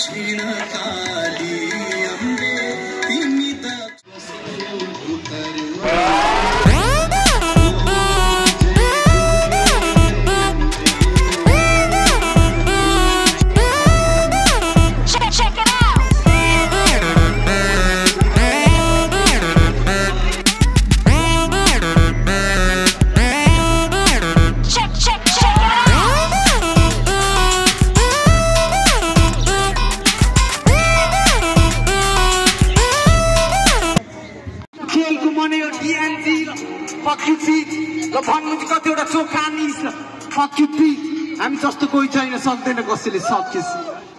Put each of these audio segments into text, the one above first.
Lakshmi Narayan. फक्यु चिज ल भन्नु चाहिँ कतिवटा चोखा निस फक्यु पी हामी जस्तो कोही छैन सक्दैन कसैले सकेपछि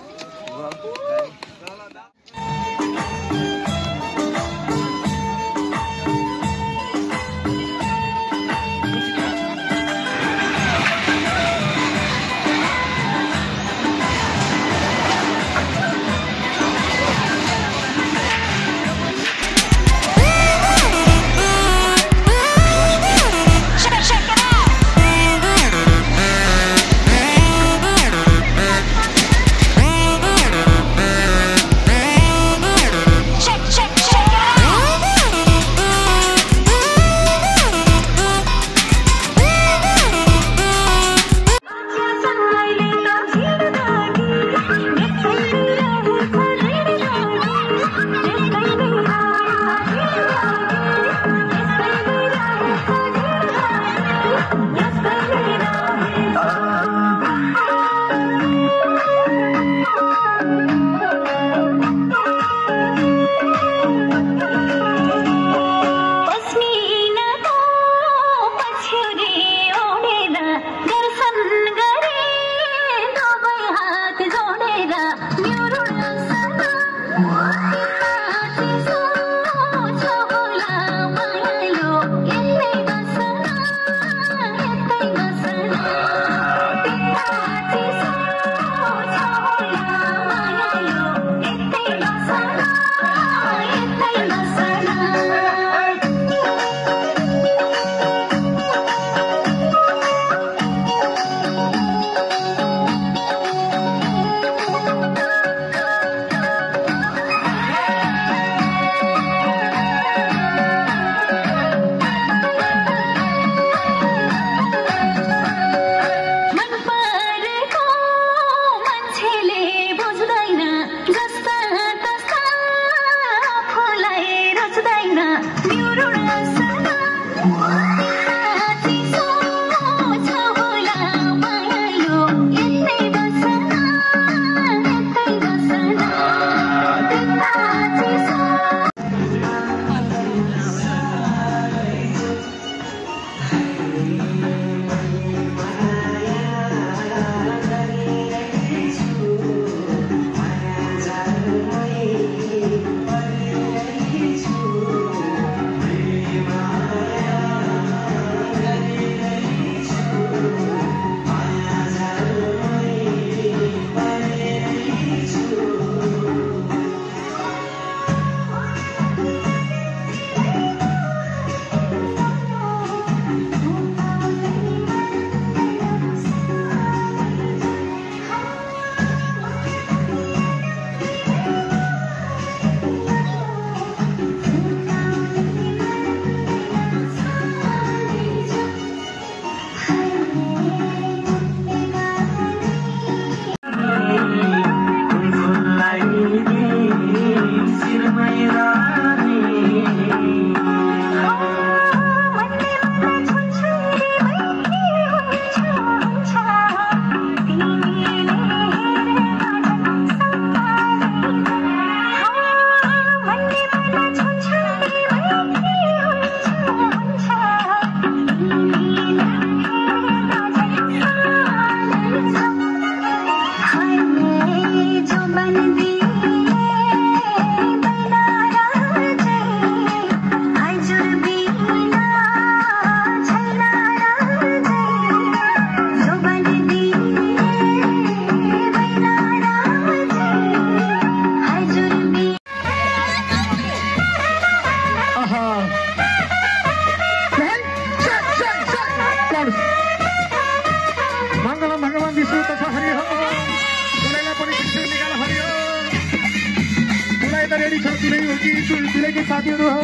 छ तुलै हो कि तु- तुलैको साथीहरू हो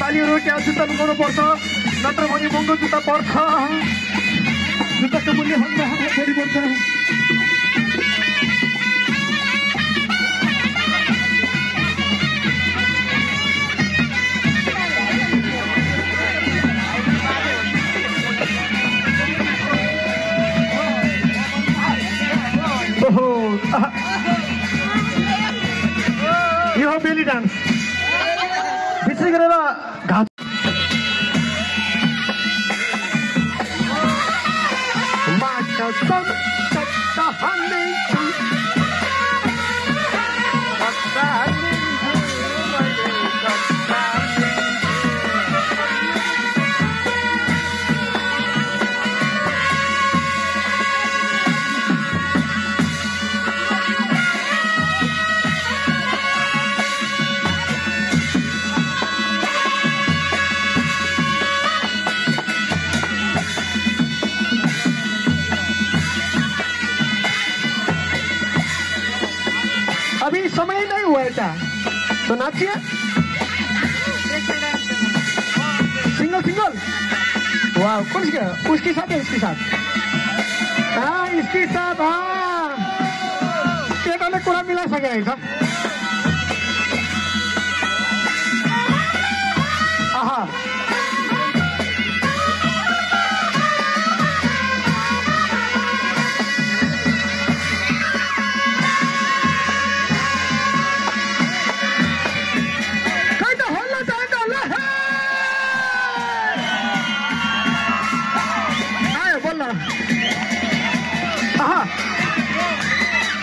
सालीहरू त्यहाँ जुत्ता लुगाउनु पर्छ नत्र भने महँगो जुत्ता पर्छ जुत्ताको मूल्य फेरि पर्छ ओहो यो してくれば बेटा। तो नाचिए। Single single. वाह कौन सी क्या उसके साथ है उसके साथ? हाँ इसके साथ हाँ। एक अलग पूरा मिला सके ऐसा हाँ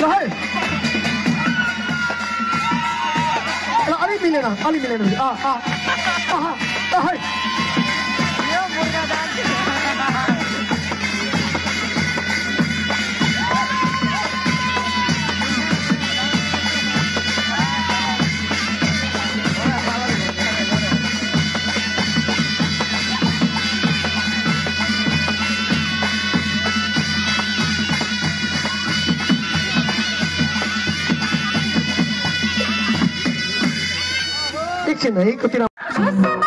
कहर अरे मिलेना अरे मिलेना आ आ आ कहर 现的一个非常。